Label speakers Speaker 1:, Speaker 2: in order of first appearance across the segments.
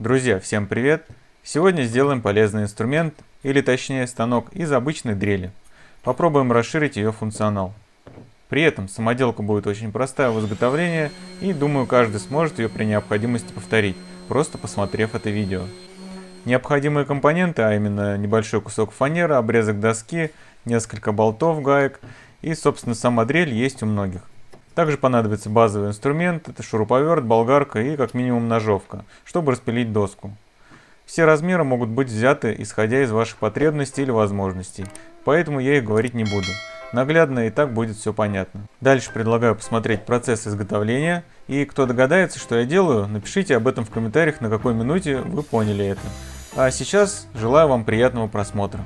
Speaker 1: Друзья, всем привет! Сегодня сделаем полезный инструмент, или точнее станок, из обычной дрели. Попробуем расширить ее функционал. При этом самоделка будет очень простая в изготовлении и думаю каждый сможет ее при необходимости повторить, просто посмотрев это видео. Необходимые компоненты, а именно небольшой кусок фанеры, обрезок доски, несколько болтов, гаек и собственно сама дрель есть у многих. Также понадобится базовый инструмент, это шуруповерт, болгарка и как минимум ножовка, чтобы распилить доску. Все размеры могут быть взяты исходя из ваших потребностей или возможностей, поэтому я их говорить не буду. Наглядно и так будет все понятно. Дальше предлагаю посмотреть процесс изготовления, и кто догадается, что я делаю, напишите об этом в комментариях, на какой минуте вы поняли это. А сейчас желаю вам приятного просмотра.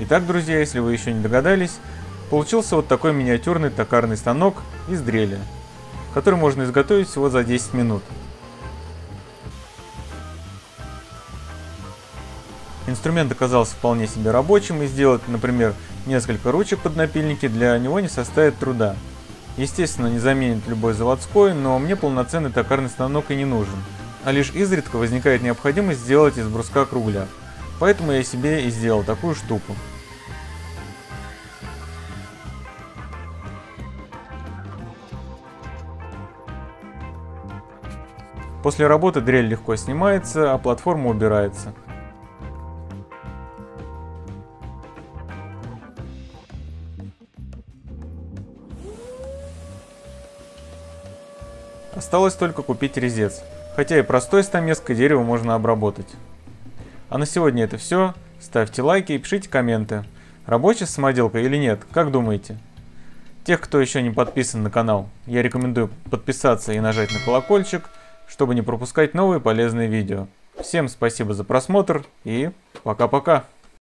Speaker 1: Итак, друзья, если вы еще не догадались, получился вот такой миниатюрный токарный станок из дрели, который можно изготовить всего за 10 минут. Инструмент оказался вполне себе рабочим и сделать, например, несколько ручек под напильники для него не составит труда. Естественно, не заменит любой заводской, но мне полноценный токарный станок и не нужен, а лишь изредка возникает необходимость сделать из бруска кругляк. Поэтому я себе и сделал такую штуку. После работы дрель легко снимается, а платформа убирается. Осталось только купить резец, хотя и простой стамеской дерево можно обработать. А на сегодня это все. Ставьте лайки и пишите комменты. Рабочая самоделка или нет, как думаете? Тех, кто еще не подписан на канал, я рекомендую подписаться и нажать на колокольчик, чтобы не пропускать новые полезные видео. Всем спасибо за просмотр и пока-пока.